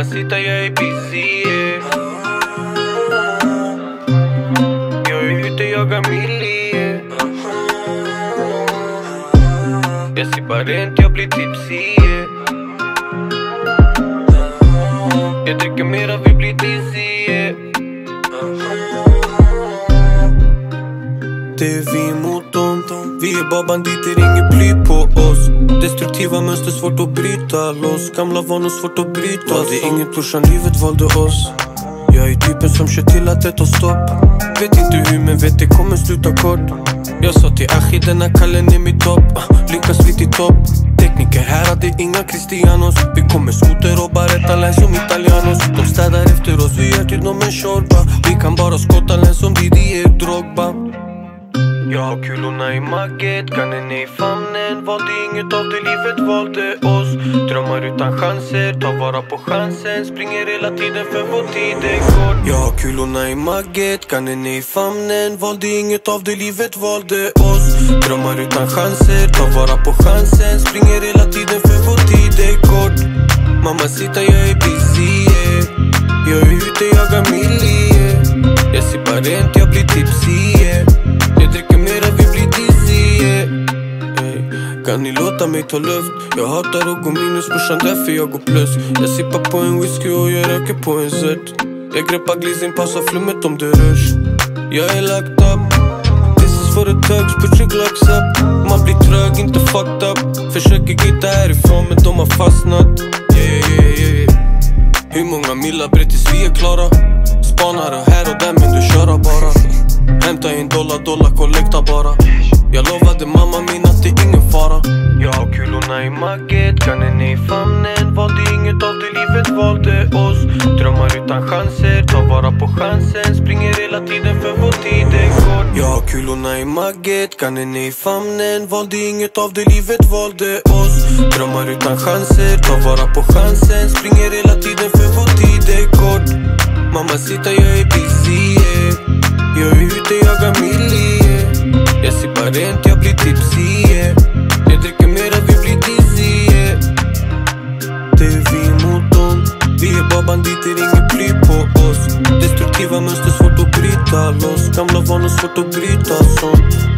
mamacita y ABC, yeah. Yo viviste yo Camille, yeah. Я си барен, yeah. Yeah. Te vi är bara banditer, inget bly på oss. Destruktiva mönster, svårt att bryta loss. Gamla vanor, svårt att bryta Var det inget brorsan, livet valde oss. Jag är typen som kör till att det tar stopp. Vet inte hur men vet det kommer sluta kort. Jag sa till Ashi denna kallen är mitt topp. Lyckas vi till topp? Tekniker här hade inga Cristianos Vi kommer skoter och baretta län som italianos. De städar efter oss, vi gör till dem en shorba Vi kan bara skotta län som Didier Drogba jag har kulorna i magget, kannen är i famnen. Valde inget av det, livet valde oss. Drömmar utan chanser, ta vara på chansen. Springer hela tiden för vår tid är kort Jag har kulorna i magget, kannen är i famnen. Valde inget av det, livet valde oss. Drömmar utan chanser, ta vara på chansen. Springer hela tiden för vår tid är kort Mamma sitta, jag är busy yeah. Jag är ute, jagar milli yeah. Jag sippar rent, jag blir tipsy yeah. Kan ni låta mig ta luft? Jag hatar att gå minus. Brorsan, därför jag går plus. Jag sippar på en whisky och jag röker på en zert Jag greppar glizin, passar flummet om det rörs Jag är locked up. This is for the thugs, put your glocks up. Man blir trög, inte fucked up. Försöker hitta härifrån men de har fastnat. Yeah, yeah, yeah, yeah. Hur många millar brett tills vi är klara? Spanare här och där men du köra bara. Hämta in dollar, dollar, kollekta bara. Jag lovade kulorna i magget, grannen är i famnen. Valde inget av det, livet valde oss. Drömmar utan chanser, ta vara på chansen. Springer hela tiden för vår tid är kort Jag har kulorna i magget, grannen är i famnen. Valde inget av det, livet valde oss. Drömmar utan chanser, ta vara på chansen. Springer hela tiden för vår tid är kort Mamma sitta, jag är busy yeah. Jag är ute, jagar milli yeah. Jag sippar rent, jag blir tipsy yeah. Vi är mot dem Vi är bara banditer, inget bly på oss. Destruktiva mönster, svårt att bryta loss. Gamla vanor, svårt att bryta sånt